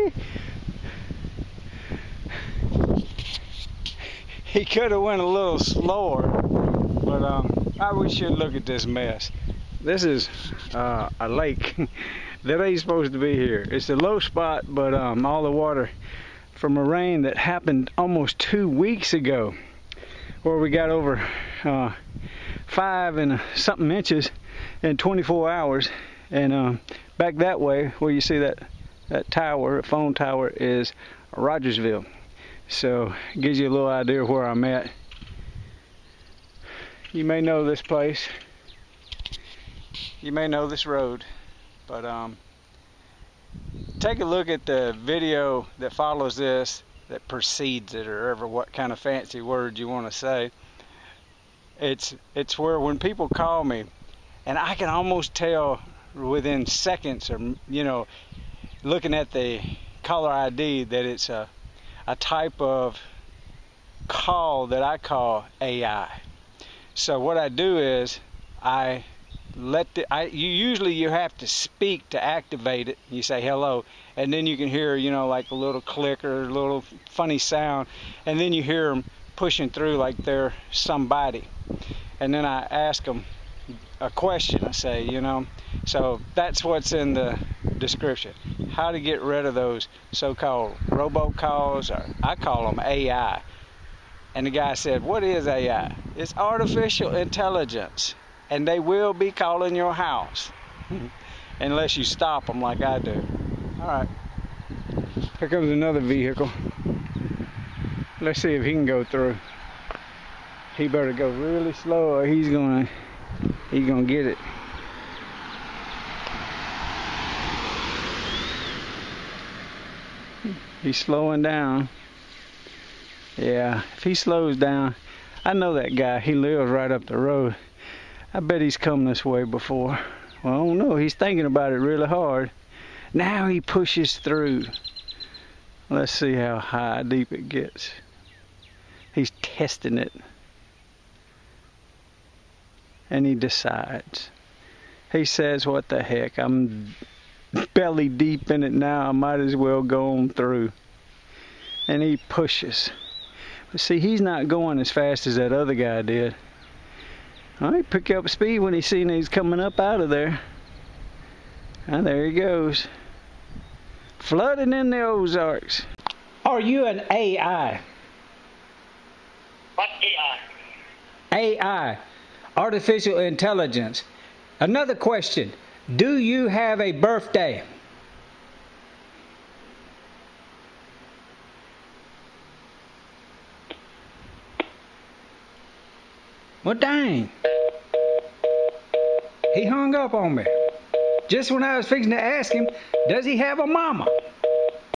he could have went a little slower, but um, I we should look at this mess. This is uh, a lake that ain't supposed to be here. It's a low spot, but um, all the water from a rain that happened almost two weeks ago, where we got over uh, five and something inches in 24 hours, and um, back that way where you see that that tower, phone tower, is Rogersville. So it gives you a little idea where I'm at. You may know this place. You may know this road, but um, take a look at the video that follows this, that precedes it, or ever what kind of fancy word you want to say. It's it's where when people call me, and I can almost tell within seconds, or you know, looking at the caller ID, that it's a a type of call that I call AI. So what I do is I let the I you usually you have to speak to activate it. You say hello and then you can hear, you know, like a little click or a little funny sound and then you hear them pushing through like they're somebody. And then I ask them a question. I say, you know, so that's what's in the description. How to get rid of those so-called robocalls, or I call them AI. And the guy said, "What is AI? It's artificial intelligence, and they will be calling your house unless you stop them like I do." All right. Here comes another vehicle. Let's see if he can go through. He better go really slow, or he's gonna he's gonna get it. He's slowing down. Yeah, if he slows down, I know that guy. He lives right up the road. I bet he's come this way before. Well, I don't know. He's thinking about it really hard. Now he pushes through. Let's see how high deep it gets. He's testing it. And he decides. He says, What the heck? I'm belly deep in it now. I might as well go on through. And he pushes. But see, he's not going as fast as that other guy did. All right, pick up speed when he seen he's coming up out of there. And there he goes. Flooding in the Ozarks. Are you an AI? What AI? AI, artificial intelligence. Another question. Do you have a birthday? Well, dang. He hung up on me. Just when I was fixing to ask him, does he have a mama?